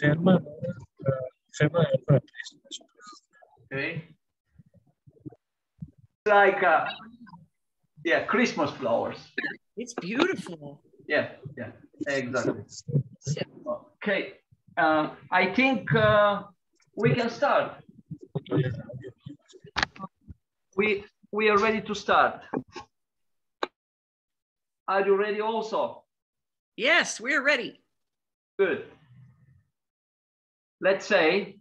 Ferma, ferma Okay. Like, uh, yeah, Christmas flowers. It's beautiful. Yeah, yeah, exactly. Okay, uh, I think uh, we can start. We we are ready to start. Are you ready also? Yes, we're ready. Good. Let's say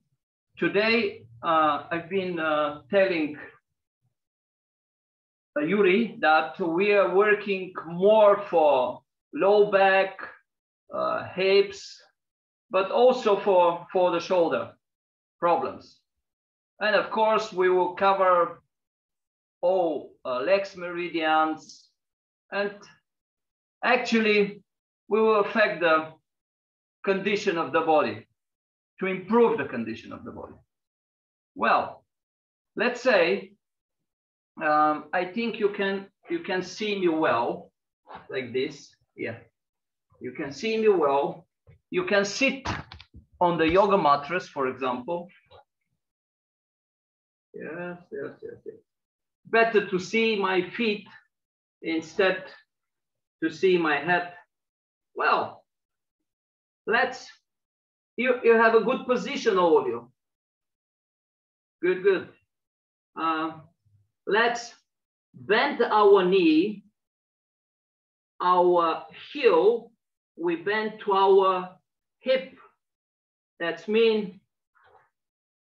today uh, I've been uh, telling uh, Yuri that we are working more for low back, uh, hips, but also for, for the shoulder problems. And of course, we will cover all uh, legs meridians and actually we will affect the condition of the body to improve the condition of the body. Well, let's say um, I think you can you can see me well like this. Yeah, you can see me well. You can sit on the yoga mattress, for example. Yes, yes, yes, yes. Better to see my feet instead to see my head. Well, let's, you, you have a good position, all of you. Good, good. Uh, let's bend our knee, our heel, we bend to our hip. That's mean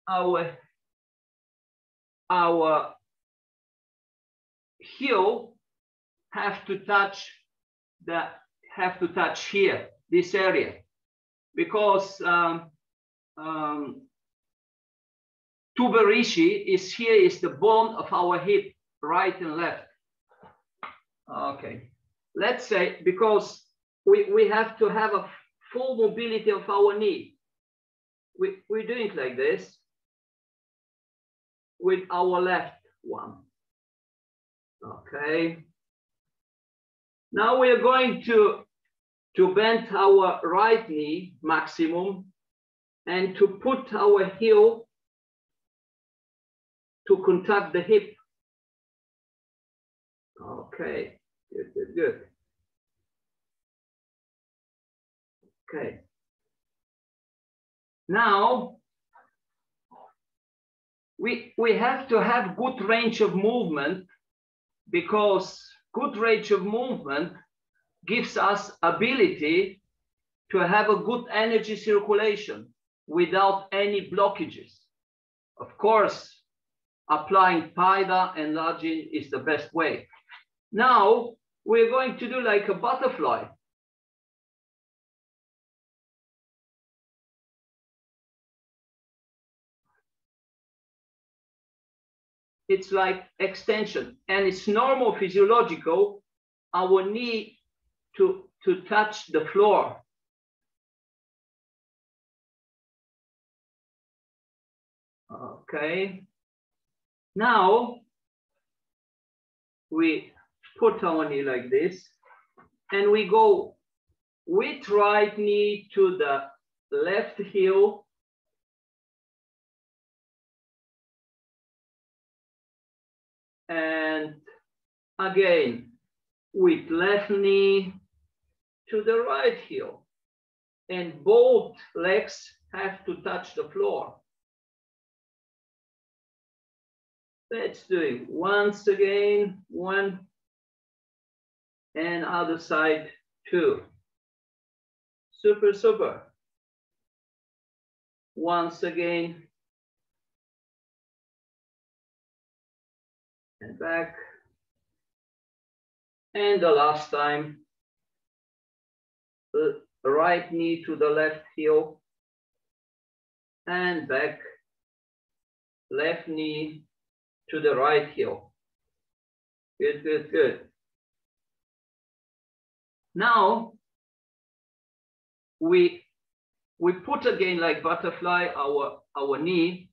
our, our heel have to touch the, have to touch here, this area, because um, um, tuberishi is here is the bone of our hip, right and left. Okay, let's say because we, we have to have a full mobility of our knee. We, we're doing it like this with our left one. Okay. Now we are going to, to bend our right knee maximum and to put our heel to contact the hip. Okay, good, good, good. Okay. Now, we, we have to have good range of movement because good range of movement gives us ability to have a good energy circulation without any blockages. Of course, applying Paida and Lajin is the best way. Now, we're going to do like a butterfly. It's like extension and it's normal physiological, our knee to, to touch the floor. Okay. Now we put our knee like this and we go with right knee to the left heel and again with left knee to the right heel and both legs have to touch the floor. Let's do it once again, one, and other side, two. Super, super. Once again, and back. And the last time, uh, right knee to the left heel, and back, left knee to the right heel. Good, good, good. Now, we, we put again like butterfly our, our knee,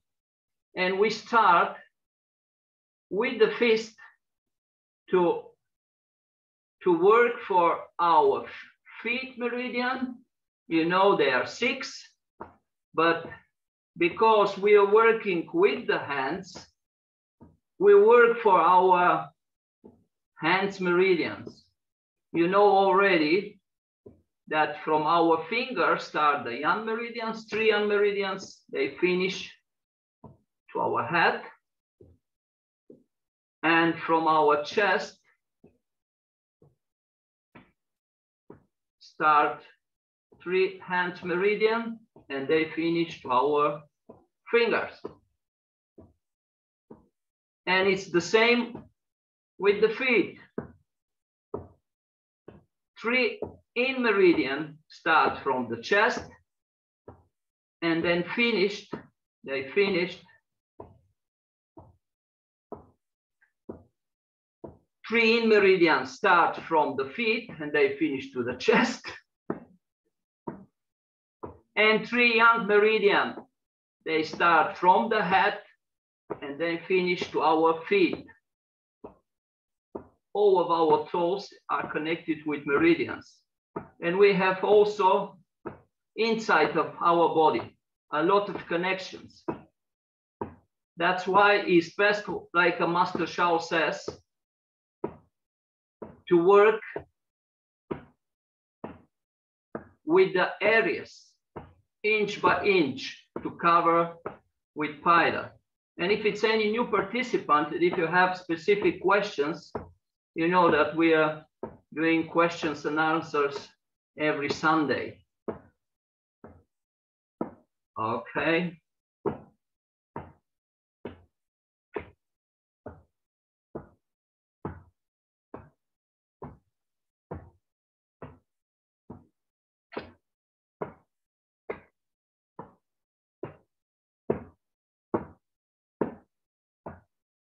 and we start with the fist to, to work for our feet meridian. You know, there are six. but because we are working with the hands, we work for our hands meridians. You know already that from our fingers start the yang meridians, three yang meridians, they finish to our head. And from our chest, start three hands meridian, and they finish to our fingers. And it's the same with the feet. Three yin meridian start from the chest and then finished, they finished three yin meridian start from the feet and they finish to the chest. And three yang meridian, they start from the head and then finish to our feet. All of our toes are connected with meridians. And we have also inside of our body, a lot of connections. That's why it's best, like a Master Xiao says, to work with the areas inch by inch to cover with Paida. And if it's any new participant, if you have specific questions, you know that we are doing questions and answers every Sunday. Okay.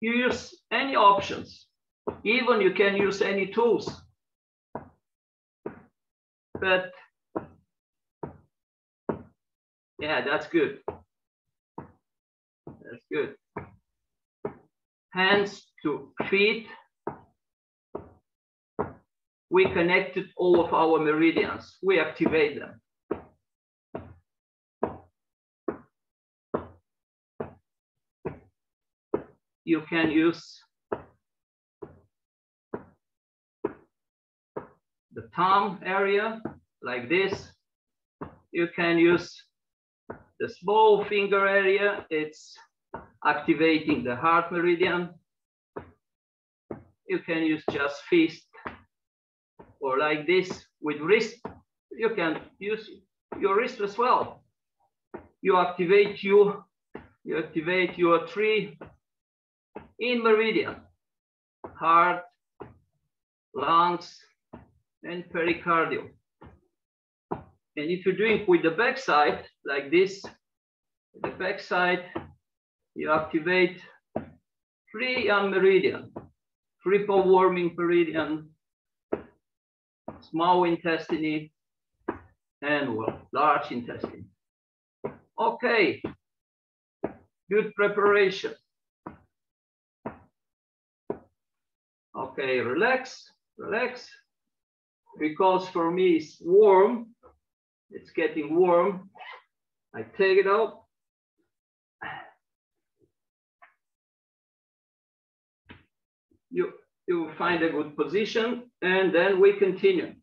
You use any options. Even you can use any tools. But yeah, that's good. That's good. Hands to feet. We connected all of our meridians. We activate them. You can use the thumb area like this. You can use the small finger area. It's activating the heart meridian. You can use just fist or like this with wrist. You can use your wrist as well. You activate you, you activate your three yin meridian, heart, lungs, and pericardium. And if you're doing with the backside, like this, the backside, you activate three yang meridian, triple warming meridian, small intestine, and large intestine. Okay, good preparation. Okay, relax, relax because for me it's warm, it's getting warm. I take it out. You, you find a good position and then we continue.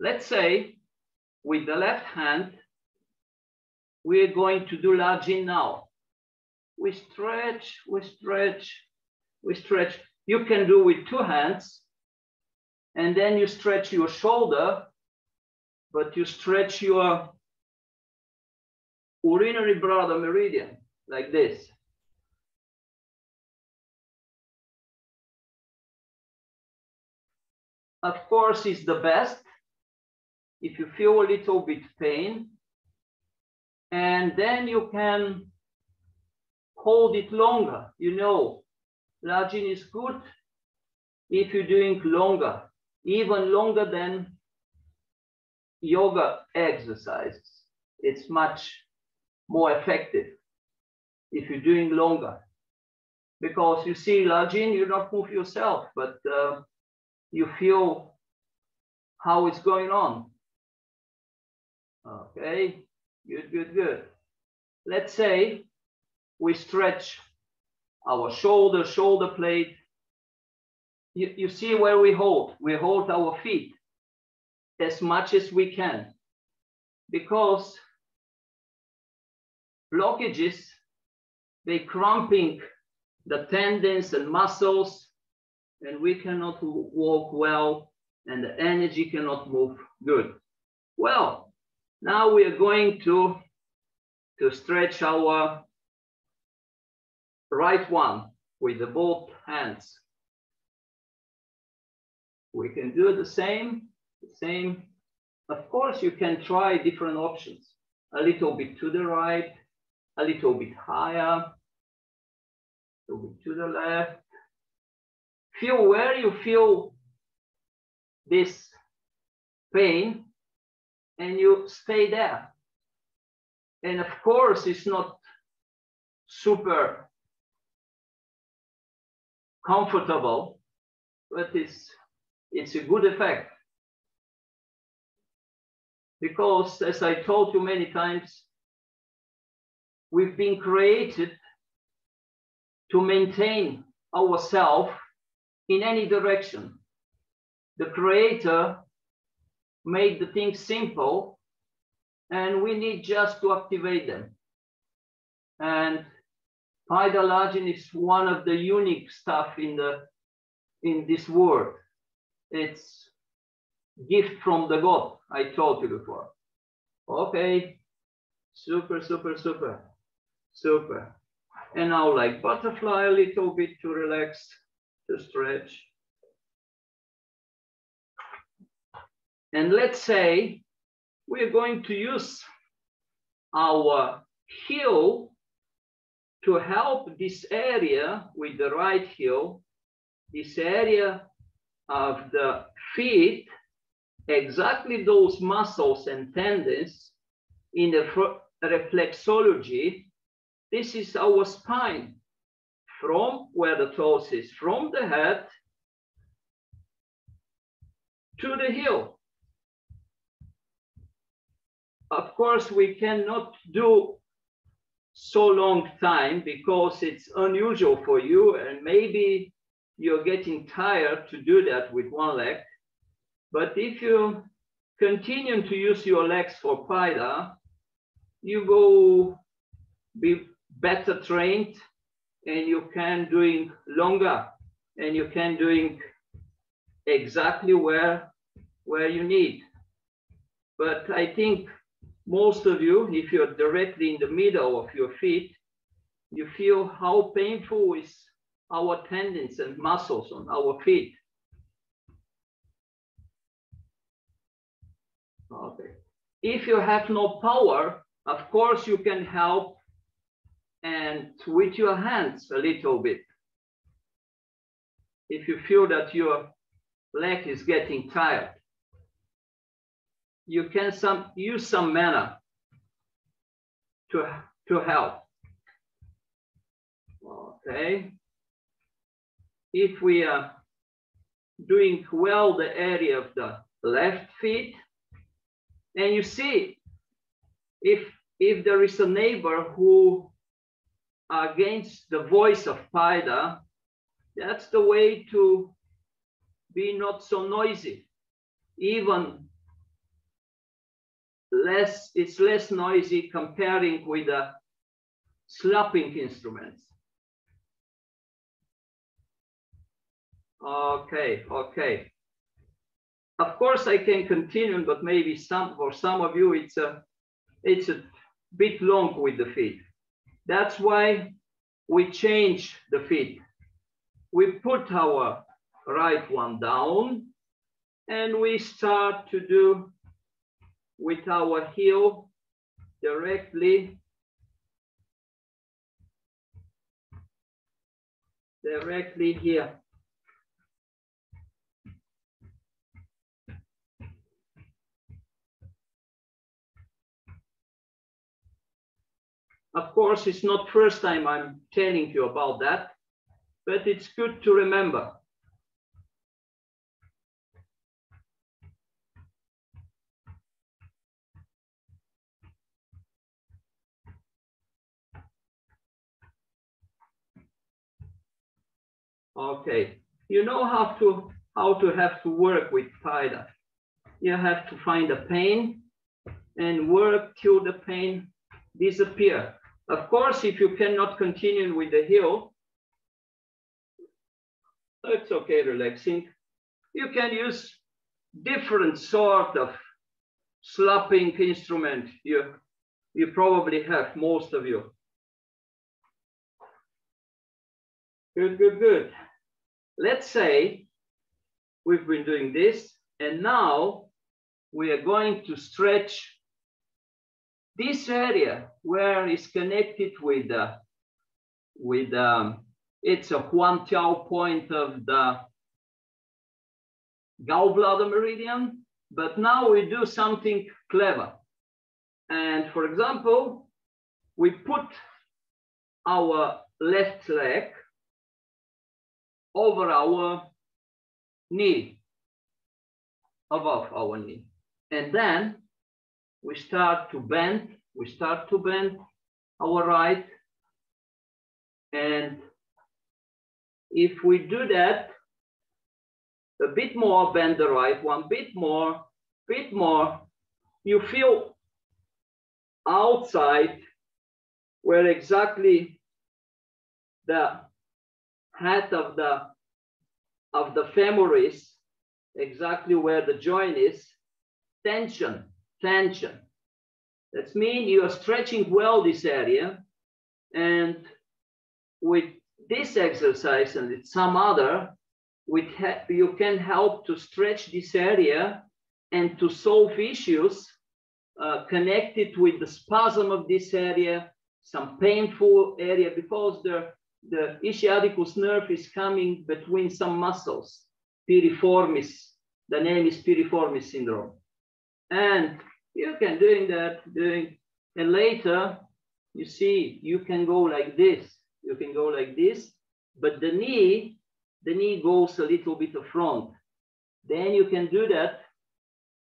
Let's say with the left hand, we're going to do Lajin now. We stretch, we stretch, we stretch. You can do with two hands and then you stretch your shoulder, but you stretch your urinary bladder meridian like this. Of course, it's the best if you feel a little bit pain. And then you can hold it longer. You know, Lajin is good if you're doing longer even longer than yoga exercises. It's much more effective if you're doing longer. Because you see, Lajin, you don't move yourself, but uh, you feel how it's going on. Okay, good, good, good. let's say we stretch our shoulder, shoulder blade. You, you see where we hold. We hold our feet as much as we can because blockages, they cramping the tendons and muscles and we cannot walk well and the energy cannot move good. Well, now we are going to, to stretch our right one with the both hands. We can do the same, the same. Of course, you can try different options. A little bit to the right, a little bit higher, a little bit to the left. Feel where you feel this pain and you stay there. And of course, it's not super comfortable, but it's, it's a good effect. Because as I told you many times, we've been created to maintain ourselves in any direction. The creator made the things simple and we need just to activate them. And Paidalajin is one of the unique stuff in the in this world. It's gift from the God, I told you before. Okay, super, super, super, super. And now like butterfly a little bit to relax, to stretch. And let's say we're going to use our heel to help this area with the right heel, this area of the feet, exactly those muscles and tendons in the reflexology. This is our spine from where the toes is, from the head to the heel. Of course, we cannot do so long time because it's unusual for you and maybe you're getting tired to do that with one leg. But if you continue to use your legs for Paida, you go be better trained and you can doing longer and you can doing exactly where where you need. But I think most of you, if you're directly in the middle of your feet, you feel how painful is our tendons and muscles on our feet. Okay. If you have no power, of course you can help and with your hands a little bit. If you feel that your leg is getting tired you can some use some mana to to help. Okay. If we are doing well the area of the left feet, and you see if if there is a neighbor who against the voice of Paida, that's the way to be not so noisy. Even less, it's less noisy comparing with the slapping instruments. Okay, okay. Of course I can continue, but maybe some for some of you it's a it's a bit long with the feet. That's why we change the feet. We put our right one down and we start to do with our heel directly directly here. Of course, it's not first time I'm telling you about that, but it's good to remember. Okay, you know how to how to have to work with Paida. You have to find a pain and work till the pain disappear. Of course, if you cannot continue with the heel, it's okay, relaxing. You can use different sort of slapping instrument. You, you probably have, most of you. Good, good, good. Let's say we've been doing this and now we are going to stretch this area where it's connected with the, with um, it's a Huantiao point of the gallbladder meridian, but now we do something clever. And for example, we put our left leg over our knee, above our knee. And then we start to bend, we start to bend our right. And if we do that, a bit more, bend the right one, bit more, bit more, you feel outside where exactly the head of the of the femur is, exactly where the joint is, tension tension. That means you are stretching well this area and with this exercise and with some other, with you can help to stretch this area and to solve issues uh, connected with the spasm of this area, some painful area because the, the ischiadicus nerve is coming between some muscles, piriformis. The name is piriformis syndrome. And you can doing that, doing, and later you see you can go like this. You can go like this, but the knee, the knee goes a little bit of front. Then you can do that,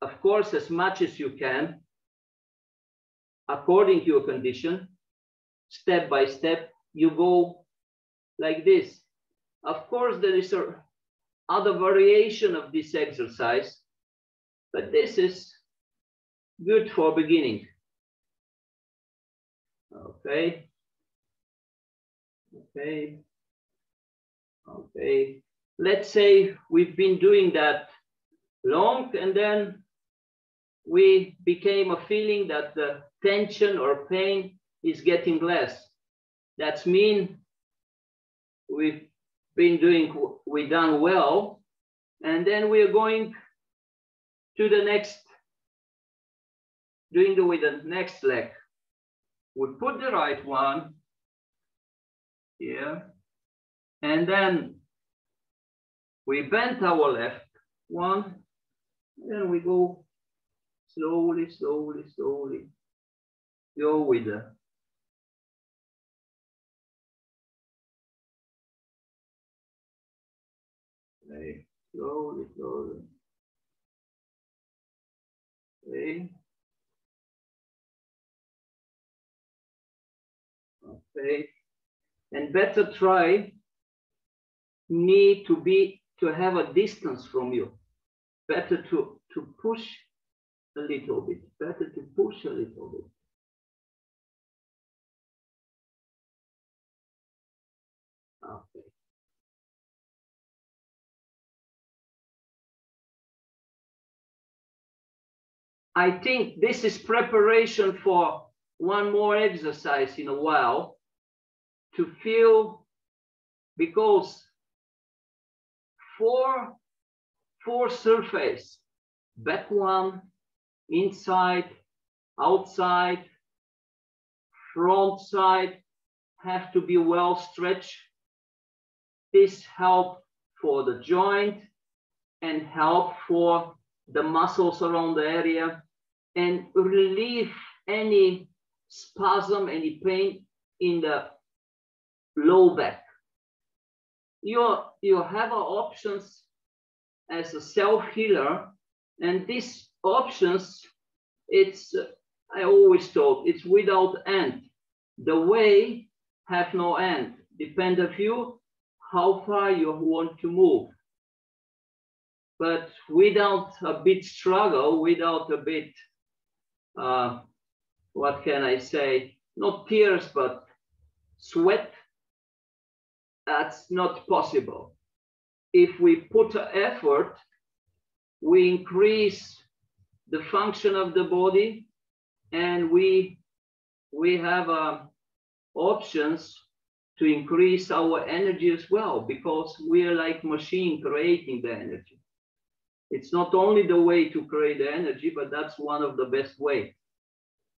of course, as much as you can, according to your condition, step by step, you go like this. Of course, there is a other variation of this exercise, but this is good for beginning. Okay. Okay. Okay. Let's say we've been doing that long and then we became a feeling that the tension or pain is getting less. That's mean we've been doing, we done well. And then we're going to the next doing the with the next leg. We put the right one here, and then we bend our left one, then we go slowly, slowly, slowly, go with the Okay, slowly, slowly. Okay. okay? And better try me to be, to have a distance from you. Better to, to push a little bit, better to push a little bit. I think this is preparation for one more exercise in a while to feel because four four surface back one inside outside front side have to be well stretched. This help for the joint and help for the muscles around the area and relieve any spasm, any pain in the low back. You, you have options as a self-healer, and these options, it's, I always thought, it's without end. The way have no end. Depend of you how far you want to move. But without a bit struggle, without a bit, uh, what can I say, not tears, but sweat, that's not possible. If we put effort, we increase the function of the body and we, we have uh, options to increase our energy as well because we are like machine creating the energy. It's not only the way to create the energy, but that's one of the best way.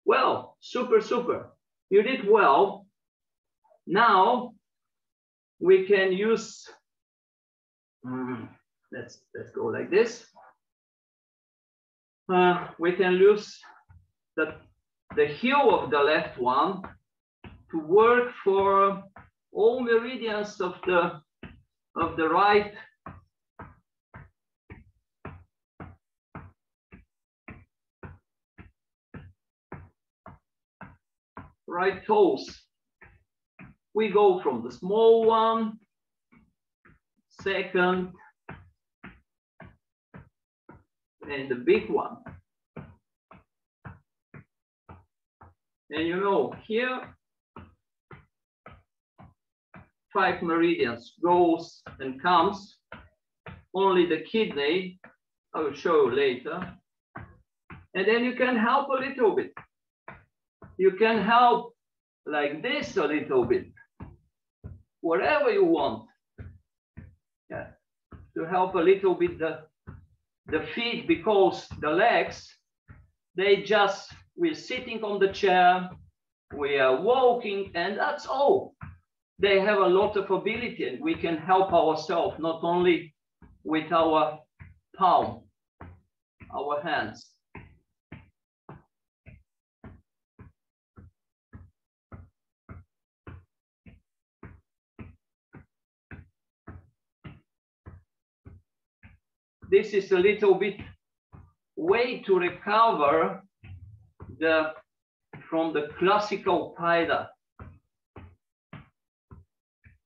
Well, super, super. You did well. Now we can use, um, let's, let's go like this. Uh, we can use the, the heel of the left one to work for all meridians of the of the right right toes. We go from the small one, second, and the big one. And you know, here, five meridians goes and comes. Only the kidney, I will show you later. And then you can help a little bit. You can help like this a little bit, whatever you want. Yeah, to help a little bit the, the feet because the legs, they just, we're sitting on the chair, we are walking and that's all. They have a lot of ability and we can help ourselves, not only with our palm, our hands. This is a little bit way to recover the from the classical paida.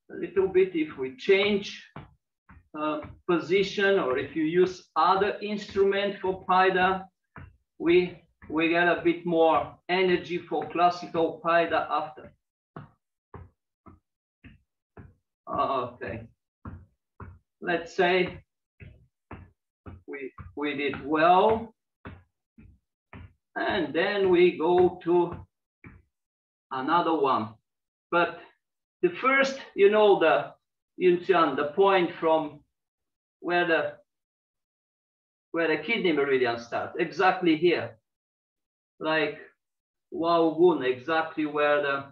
A little bit if we change uh, position or if you use other instrument for paida, we we get a bit more energy for classical paida after. Okay. Let's say we, did well. And then we go to another one. But the first, you know, the Yongquan, the point from where the where the kidney meridian starts, exactly here. Like Laogong, exactly where the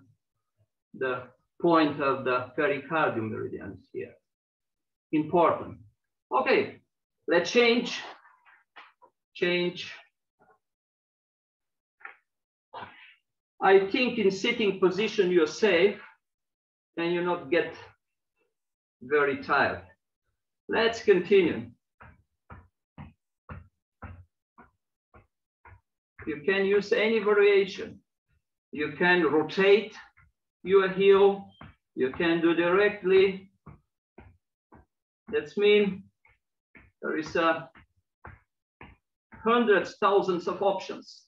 the point of the pericardium meridian is here. Important. Okay, Let's change, change. I think in sitting position, you're safe and you not get very tired. Let's continue. You can use any variation. You can rotate your heel. You can do directly. That's mean there is uh, hundreds, thousands of options.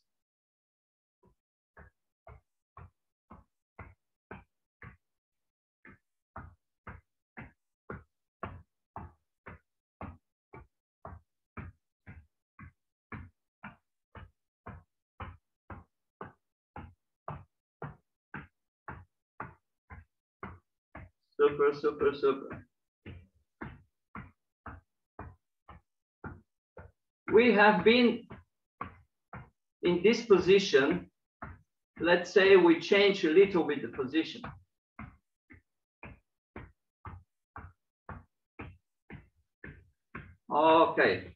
Super, super, super. We have been in this position. Let's say we change a little bit the position. Okay.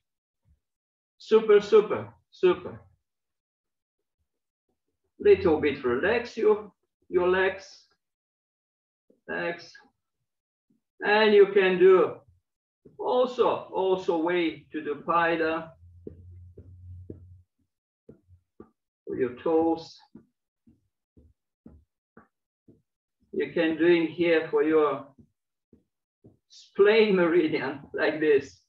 Super, super, super. Little bit relax your, your legs, legs. And you can do also, also way to the do Paida. your toes. You can do in here for your spleen meridian like this.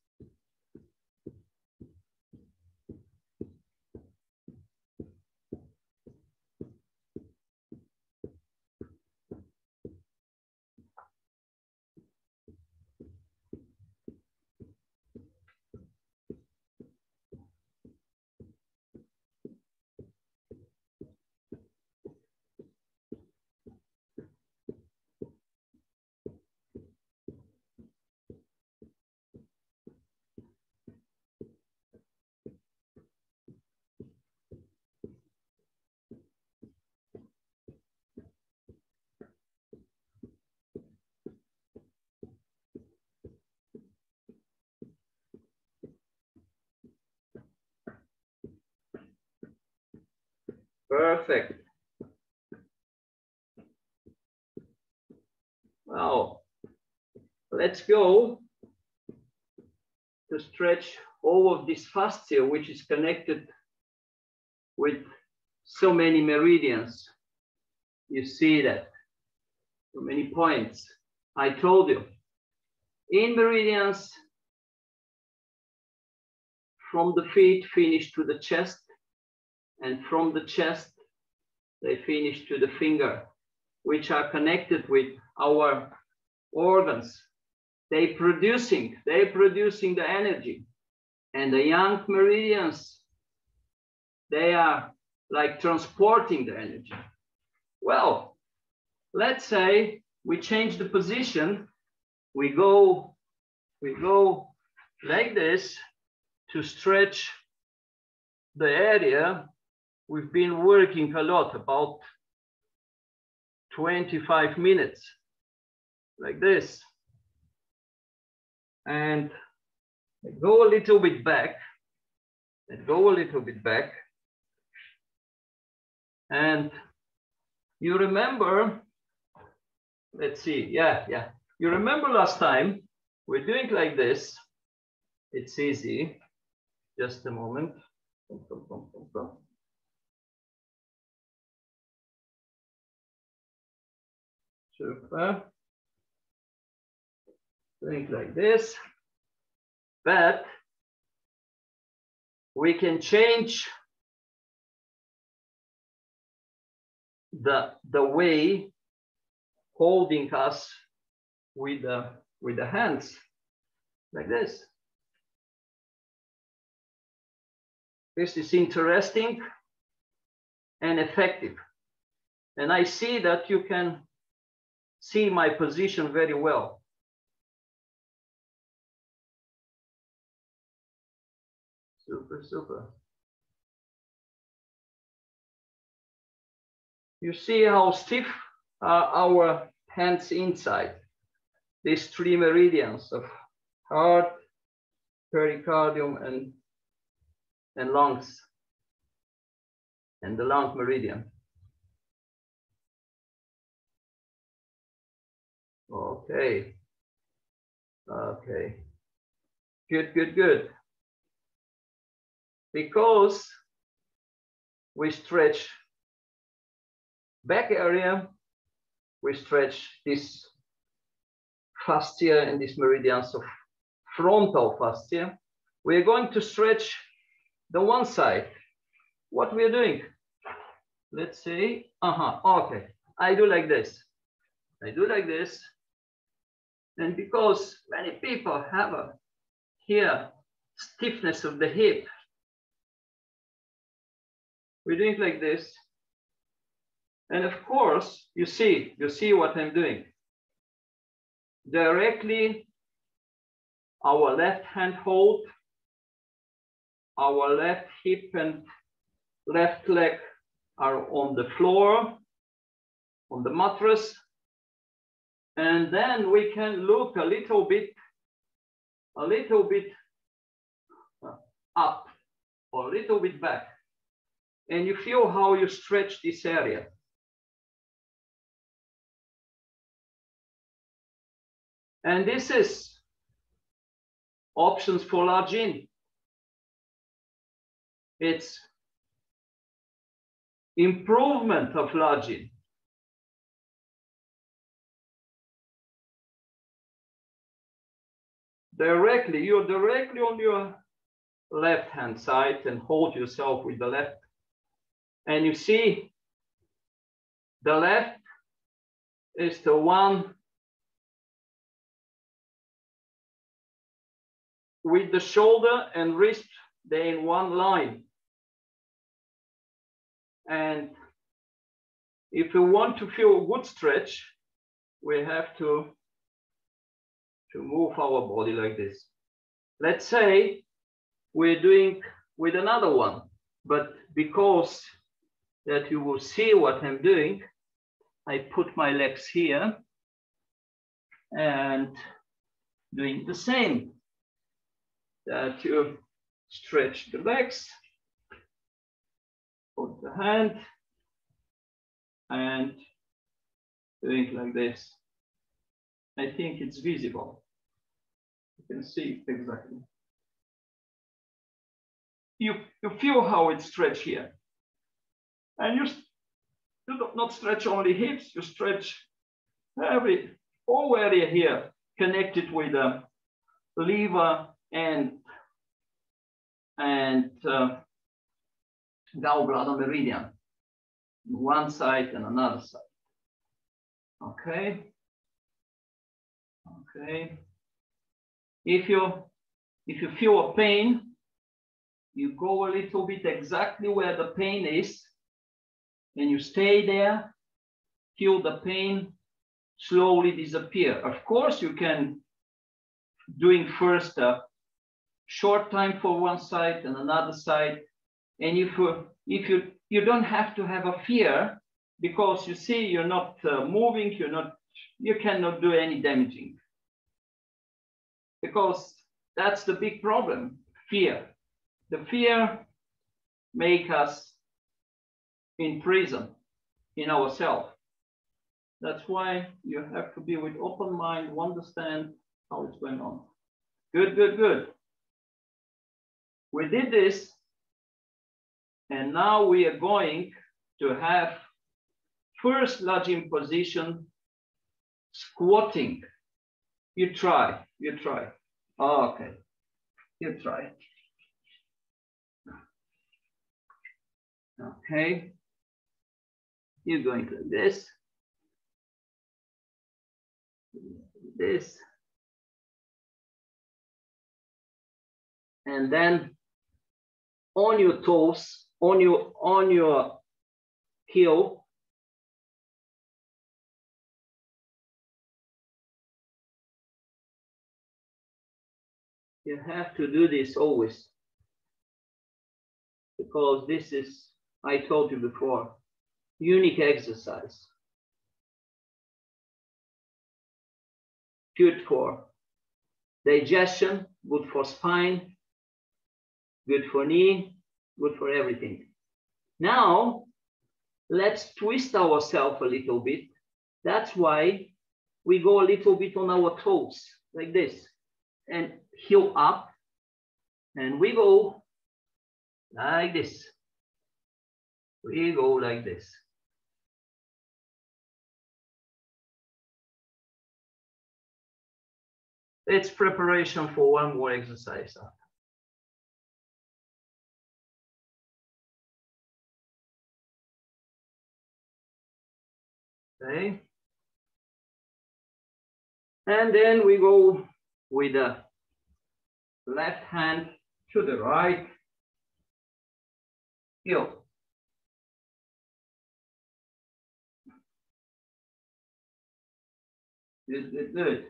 Perfect. Now, let's go to stretch all of this fascia, which is connected with so many meridians. You see that, so many points. I told you, yin meridians, from the feet finish to the chest, and from the chest, they finish to the finger, which are connected with our organs. They producing, they producing the energy. And the yang meridians, they are like transporting the energy. Well, let's say we change the position, we go, we go like this to stretch the area we've been working a lot, about 25 minutes, like this. And go a little bit back, and go a little bit back. And you remember, let's see, yeah, yeah. You remember last time, we're doing like this. It's easy, just a moment. Super. Think like this. But we can change the, the way holding us with the, with the hands like this. This is interesting and effective. And I see that you can see my position very well. Super, super. You see how stiff are our hands inside. These three meridians of heart, pericardium, and, and lungs, and the lung meridian. Okay. Okay. Good, good, good. Because we stretch back area, we stretch this fascia and these meridians of frontal fascia. We're going to stretch the one side. What we're doing? Let's say, uh-huh, okay. I do like this. I do like this. And because many people have a here stiffness of the hip, we're doing it like this. And of course, you see, you see what I'm doing. Directly, our left hand hold, our left hip and left leg are on the floor, on the mattress, and then we can look a little bit, a little bit uh, up or a little bit back. And you feel how you stretch this area. And this is options for Lajin. It's improvement of Lajin. Directly, you're directly on your left hand side and hold yourself with the left. And you see the left is the one with the shoulder and wrist, they're in one line. And if we want to feel a good stretch, we have to, to move our body like this. Let's say we're doing with another one, but because that you will see what I'm doing, I put my legs here and doing the same. That you stretch the legs, put the hand, and doing like this. I think it's visible. You can see exactly. You, you feel how it stretch here. And you, you do not stretch only hips, you stretch every whole area here connected with the liver and and uh, gallbladder meridian, one side and another side. Okay. Okay. If you if you feel a pain, you go a little bit exactly where the pain is, and you stay there, feel the pain, slowly disappear. Of course, you can doing first a short time for one side and another side. And if you, if you, you don't have to have a fear because you see you're not uh, moving, you're not, you cannot do any damaging. Because that's the big problem, fear. The fear make us in prison in ourselves. That's why you have to be with open mind, understand how it's going on. Good, good, good. We did this, and now we are going to have first lajin position, squatting. You try, you try. Oh, okay, you try. Okay, you're going like this, this, and then on your toes, on your on your heel, you have to do this always because this is, I told you before, unique exercise. Good for digestion, good for spine, good for knee, good for everything. Now, let's twist ourselves a little bit. That's why we go a little bit on our toes, like this, and heel up, and we go like this. We go like this. It's preparation for one more exercise. Okay. And then we go with the left hand to the right heel. Good, good, good.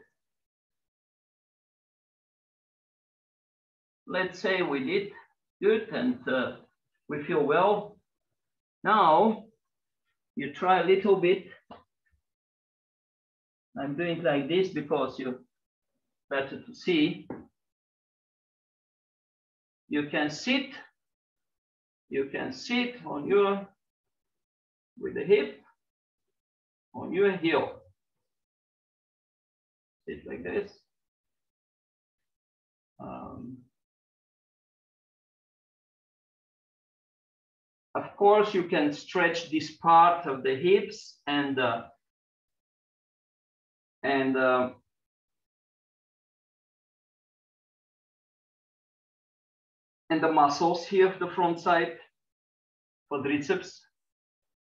Let's say we did good and uh, we feel well. Now you try a little bit. I'm doing like this because you better to see. You can sit, you can sit on your, with the hip, on your heel. Sit like this. Um, of course, you can stretch this part of the hips and uh, and uh, and the muscles here of the front side quadriceps.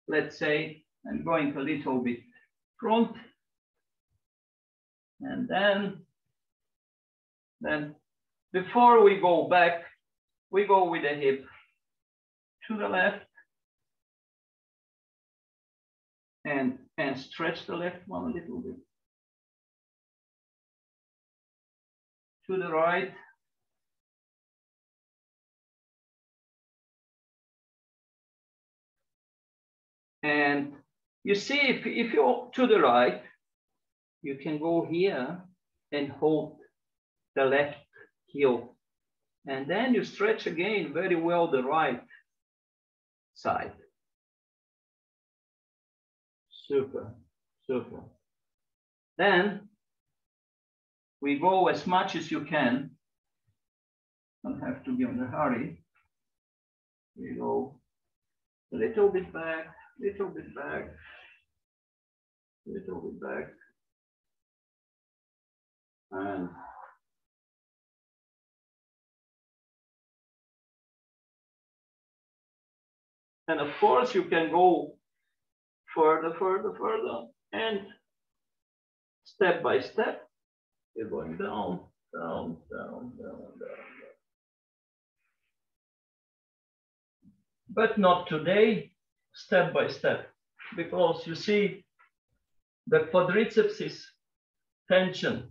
Let's say I'm going a little bit front and then, then before we go back, we go with the hip to the left and, and stretch the left one a little bit. To the right. And you see, if, if you're to the right, you can go here and hold the left heel. And then you stretch again very well the right side. Super, super. Then we go as much as you can. Don't have to be on the hurry. We go a little bit back, little bit back, little bit back. And and of course you can go further, further, further, and step by step, you're going down, down, down, down, down. But not today, step by step, because you see the quadriceps is tension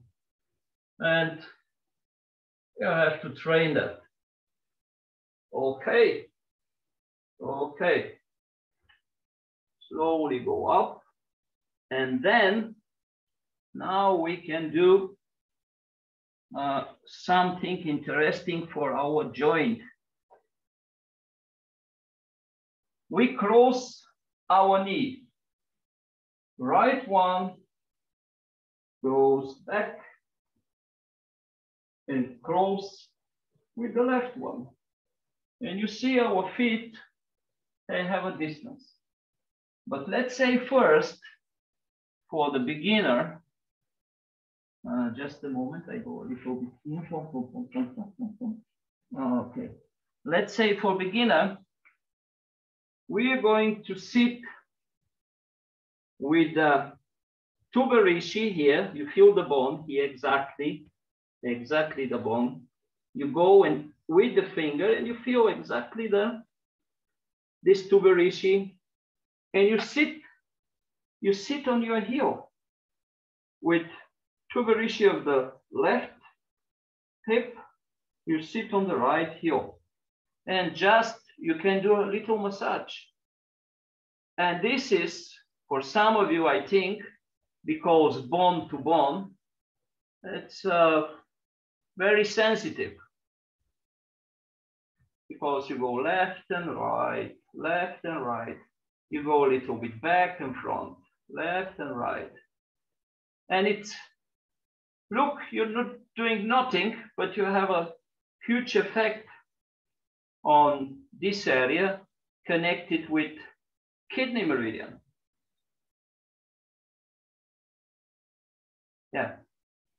and you have to train that. Okay, okay slowly go up. And then now we can do uh, something interesting for our joint. We cross our knee. Right one goes back and cross with the left one. And you see our feet, they have a distance. But let's say first, for the beginner, uh, just a moment, I go a little bit. Okay, let's say for beginner, we are going to sit with the tuberishi here. You feel the bone here exactly, exactly the bone. You go and with the finger and you feel exactly the this tuberishi and you sit, you sit on your heel with tuberishi of the left hip, you sit on the right heel. And just, you can do a little massage. And this is, for some of you, I think, because bone to bone, it's uh, very sensitive. Because you go left and right, left and right you go a little bit back and front, left and right. And it's, look, you're not doing nothing, but you have a huge effect on this area connected with kidney meridian. Yeah.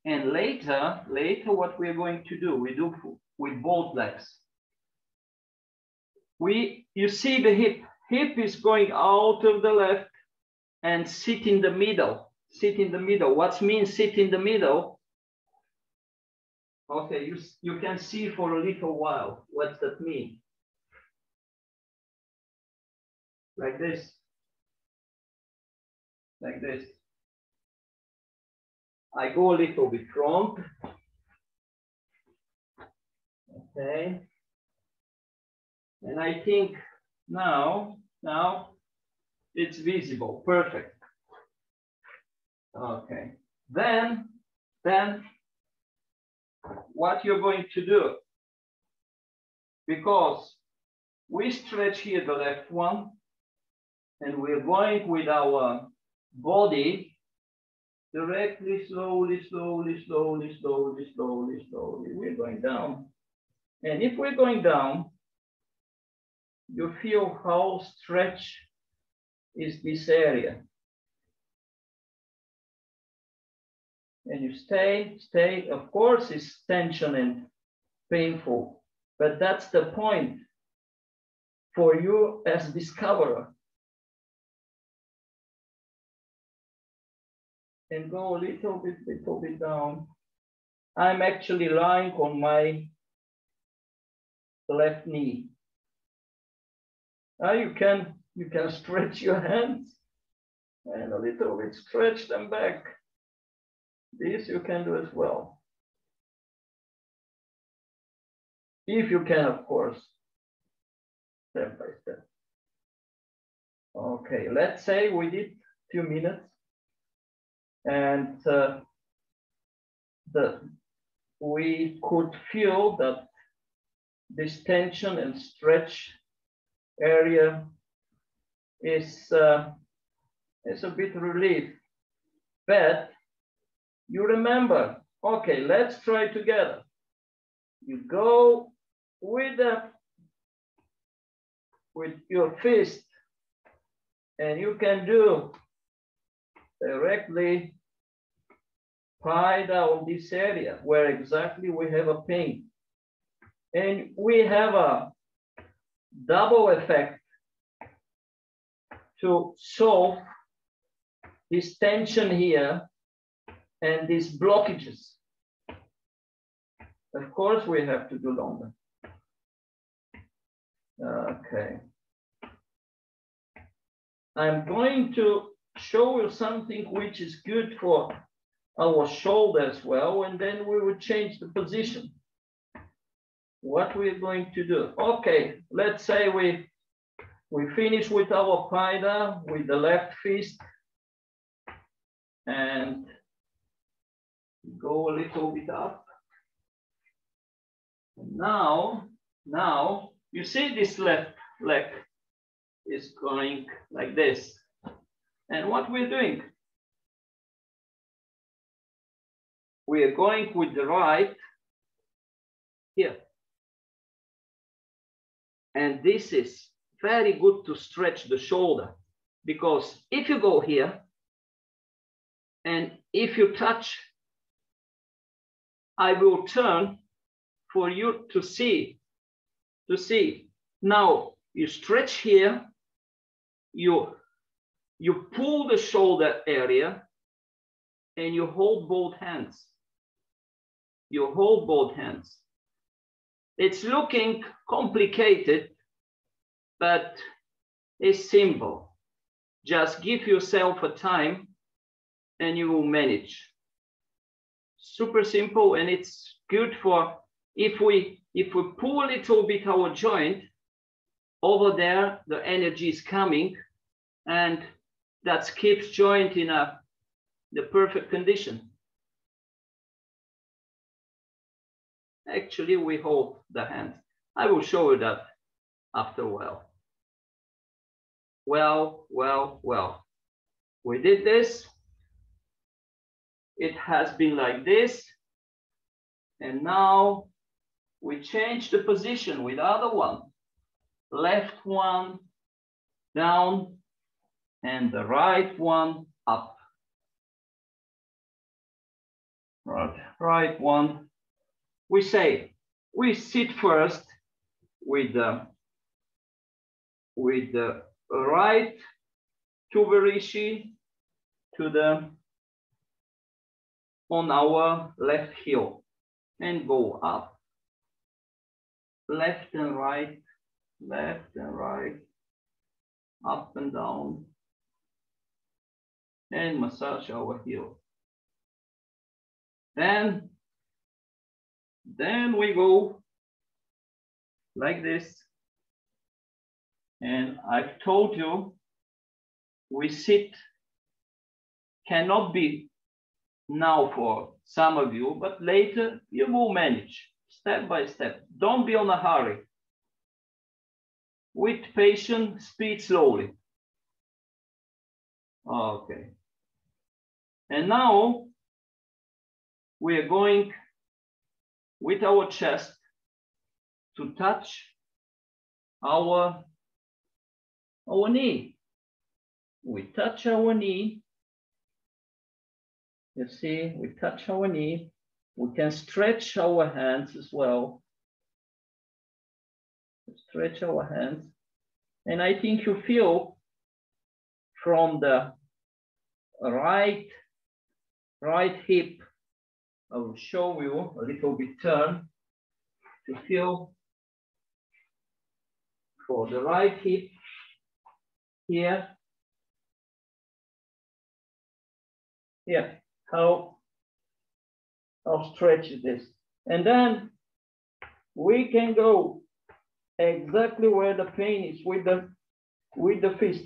And later, later what we're going to do, we do with both legs. We, you see the hip, hip is going out of the left and sit in the middle. Sit in the middle. What means sit in the middle? Okay, you, you can see for a little while. What's that mean? Like this. Like this. I go a little bit wrong. Okay. And I think now, now it's visible, perfect. Okay, then, then what you're going to do, because we stretch here the left one, and we're going with our body directly, slowly, slowly, slowly, slowly, slowly, slowly. We're going down. And if we're going down, you feel how stretch is this area. And you stay, stay, of course it's tension and painful, But that's the point for you as discoverer. And go a little bit, little bit down. I'm actually lying on my left knee. Now you can you can stretch your hands and a little bit stretch them back. This you can do as well. If you can, of course, step by step. Okay, let's say we did two minutes and uh, the, we could feel that this tension and stretch area is, uh, is a bit relief. But you remember, okay, let's try together. You go with the with your fist and you can do directly paida this area where exactly we have a pain. And we have a double effect to solve this tension here and these blockages. Of course, we have to do longer. Okay. I'm going to show you something which is good for our shoulder as well, and then we will change the position. What we're going to do. Okay, let's say we we finish with our paida with the left fist and go a little bit up. Now, now you see this left leg is going like this. And what we're doing, we are going with the right here. And this is very good to stretch the shoulder because if you go here and if you touch, I will turn for you to see to see. Now you stretch here, you, you pull the shoulder area and you hold both hands. You hold both hands. It's looking complicated, but it's simple. Just give yourself a time and you will manage. Super simple and it's good for if we if we pull a little bit our joint, over there, the energy is coming and that keeps joint in a, the perfect condition. Actually, we hold the hand. I will show you that after a while. Well, well, well. We did this. It has been like this. And now we change the position with the other one. Left one down and the right one up. Right, right one. We say, we sit first with the, with the right tuberishi to the, on our left heel and go up left and right, left and right, up and down, and massage our heel. Then, then we go like this. And I've told you, we sit, cannot be now for some of you, but later you will manage step by step. Don't be on a hurry. With patience, speed slowly. Okay. And now we are going with our chest to touch our, our knee. We touch our knee. You see, we touch our knee we can stretch our hands as well. stretch our hands. And I think you feel from the right, right hip, I will show you a little bit turn to feel for the right hip here. Here, how, how stretch this. And then we can go exactly where the pain is with the with the fist.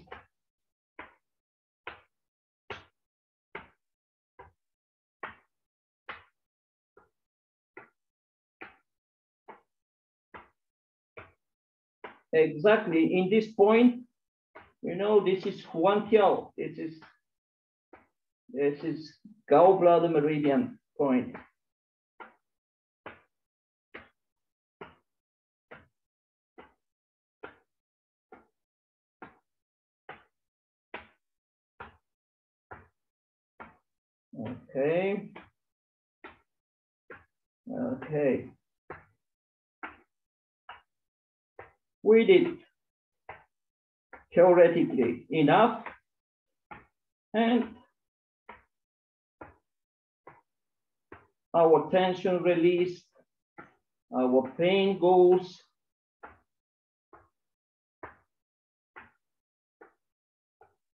Exactly in this point, you know, this is Huantiao. This is this is gallbladder meridian point. Okay. Okay. We did theoretically enough and our tension released, our pain goes.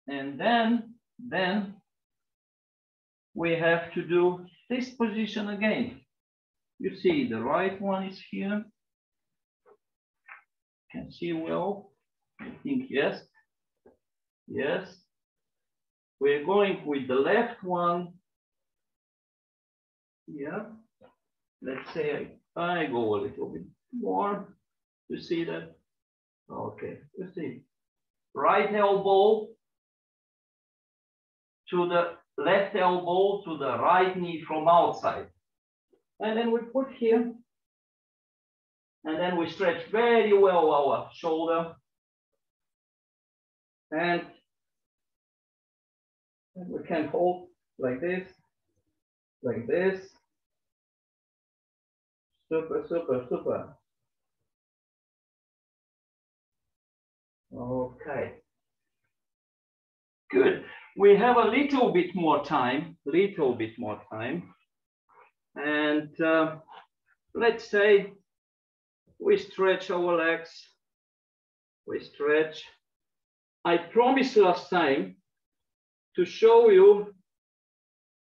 And then, then we have to do this position again. You see the right one is here. Can see well, I think yes, yes. We're going with the left one. Yeah, let's say I, I go a little bit more. You see that? Okay, you see. Right elbow to the left elbow to the right knee from outside. And then we put here. And then we stretch very well our shoulder. And, we can hold like this, like this. Super, super, super. Okay. Good we have a little bit more time, little bit more time. And uh, let's say we stretch our legs, we stretch. I promised last time to show you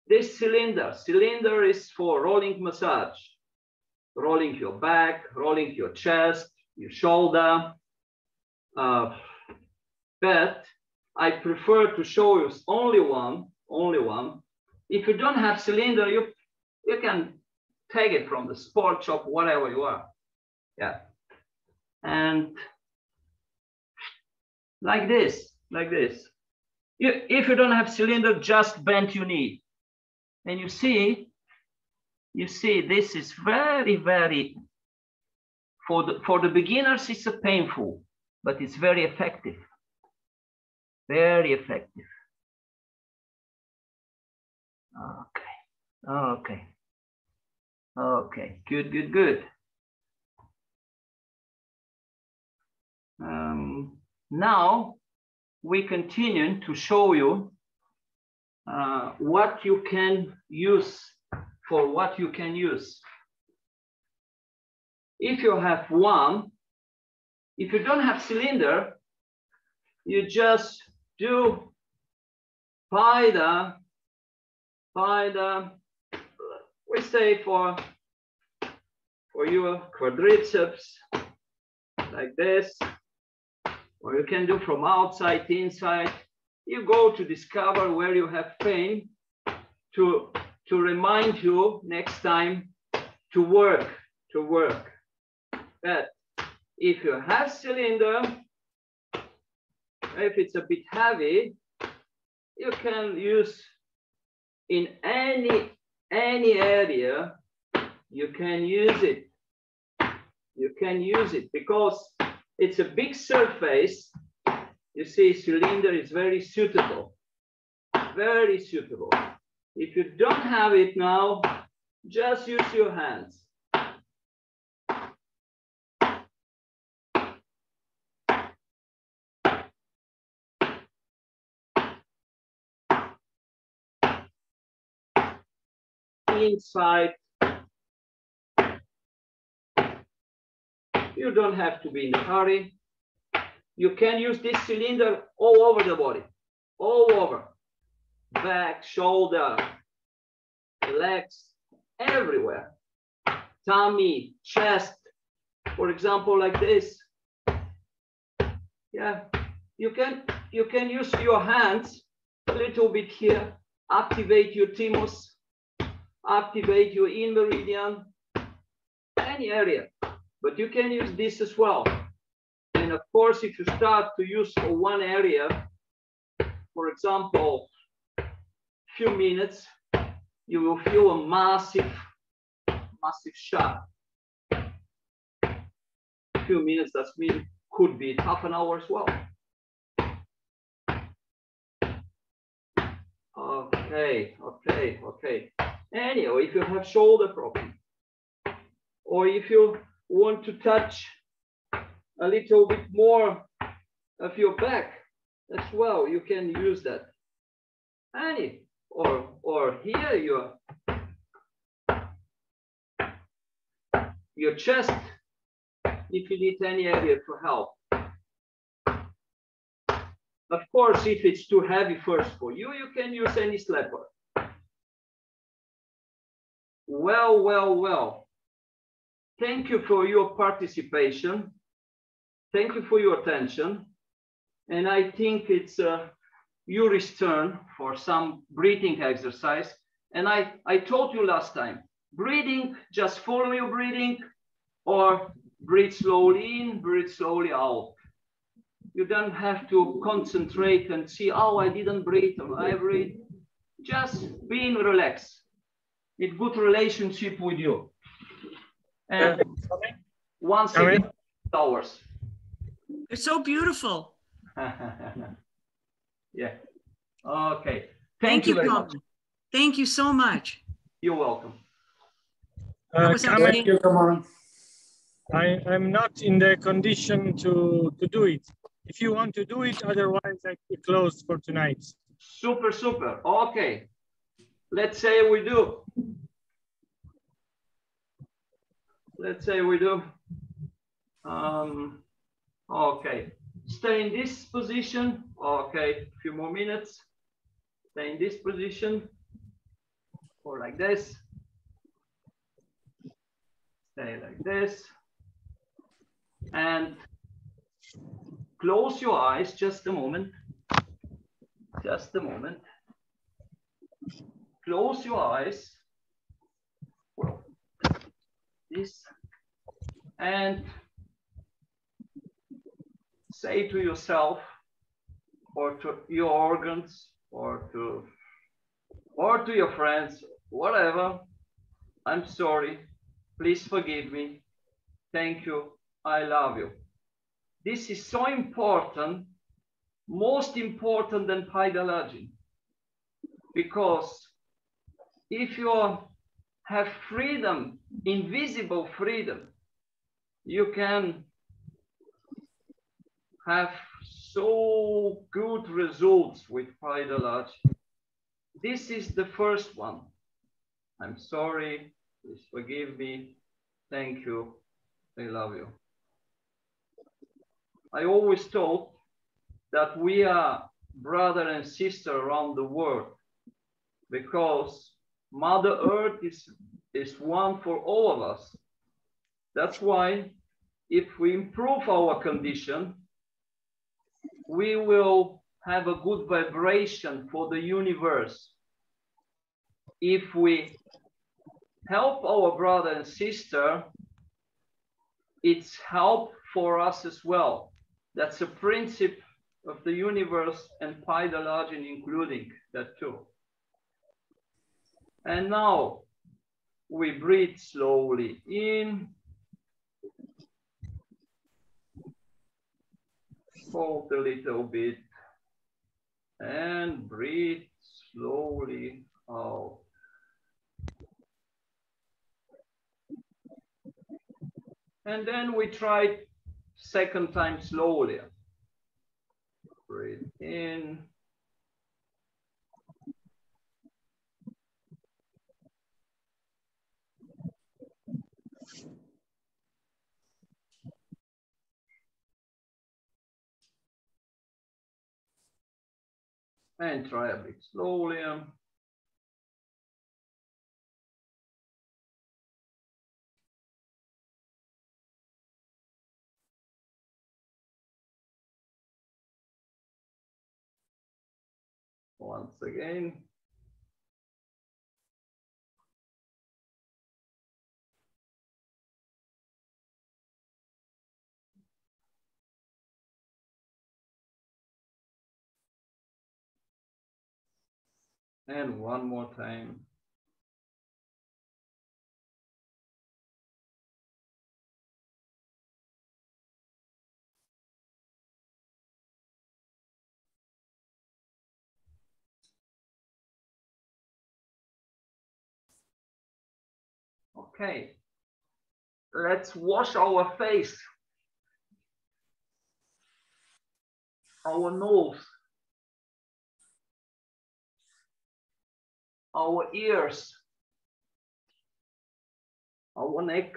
this cylinder. Cylinder is for rolling massage, rolling your back, rolling your chest, your shoulder. Uh, but I prefer to show you only one, only one. If you don't have cylinder, you, you can take it from the sport shop, whatever you are. Yeah. And like this, like this. If you don't have cylinder, just bend your knee. And you see, you see, this is very, very, for the, for the beginners, it's a painful, but it's very effective. Very effective. Okay, okay, okay, good, good, good. Um, now we continue to show you uh, what you can use for what you can use. If you have one, if you don't have cylinder, you just do by the by the we say for for your quadriceps like this or you can do from outside to inside you go to discover where you have pain to to remind you next time to work to work but if you have cylinder if it's a bit heavy, you can use in any, any area, you can use it. You can use it because it's a big surface. You see, cylinder is very suitable, very suitable. If you don't have it now, just use your hands. inside You don't have to be in a hurry. You can use this cylinder all over the body, all over. Back, shoulder, legs, everywhere. Tummy, chest, for example, like this. Yeah, you can you can use your hands a little bit here, activate your thymus, activate your yin meridian, any area, but you can use this as well. And of course, if you start to use one area, for example, few minutes, you will feel a massive, massive shock. Few minutes, that means could be half an hour as well. Okay, okay, okay. Anyway, if you have shoulder problem, or if you want to touch a little bit more of your back as well, you can use that. Any, or, or here your, your chest, if you need any area to help. Of course, if it's too heavy first for you, you can use any slapper. Well, well, well. Thank you for your participation. Thank you for your attention. And I think it's uh, your turn for some breathing exercise. And I, I told you last time, breathing, just follow your breathing or breathe slowly in, breathe slowly out you don't have to concentrate and see, oh, I didn't breathe or I breathe. Just being relaxed. It's good relationship with you. And once again, hours. They're so beautiful. yeah. Okay. Thank, Thank you, you much. Thank you so much. You're welcome. Uh, thank you, come on. I, I'm not in the condition to, to do it if you want to do it. Otherwise, I could close for tonight. Super, super. Okay. Let's say we do. Let's say we do. Um, okay. Stay in this position. Okay. A few more minutes. Stay in this position. Or like this. Stay like this. And close your eyes just a moment. Just a moment. Close your eyes. This. And say to yourself or to your organs or to or to your friends, whatever, I'm sorry. Please forgive me. Thank you. I love you. This is so important, most important than Paida Lajin. Because if you have freedom, invisible freedom, you can have so good results with Paida Lajin. This is the first one. I'm sorry, please forgive me. Thank you. I love you. I always thought that we are brother and sister around the world because Mother Earth is, is one for all of us. That's why if we improve our condition, we will have a good vibration for the universe. If we help our brother and sister, it's help for us as well. That's a principle of the universe and pi the largest including that too. And now we breathe slowly in. Hold a little bit and breathe slowly out. And then we try second time slowly. Breathe in. And try a bit slowly. Um, once again. And one more time. Okay, let's wash our face, our nose, our ears, our neck,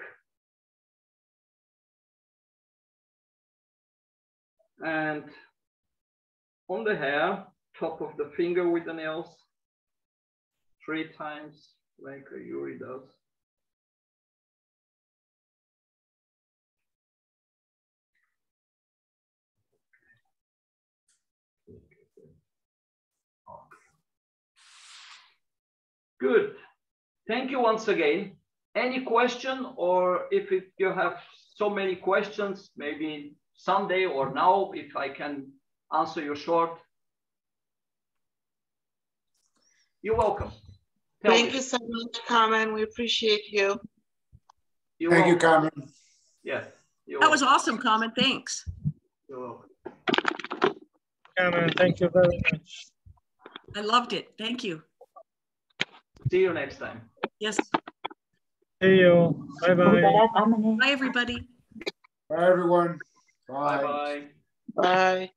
and on the hair, top of the finger with the nails, three times like Yuri does. Good. Thank you once again. Any question or if it, you have so many questions, maybe Sunday or now, if I can answer you short. You're welcome. Tell Thank me. you so much, Kamen. We appreciate you. You're Thank welcome. you, Kamen. Yes. that welcome. was awesome, Kamen. Thanks. You're welcome. Kamen, thank you very much. I loved it. Thank you. See you next time. Yes. See you. Bye bye. Bye, everybody. Bye, everyone. Bye bye. Bye.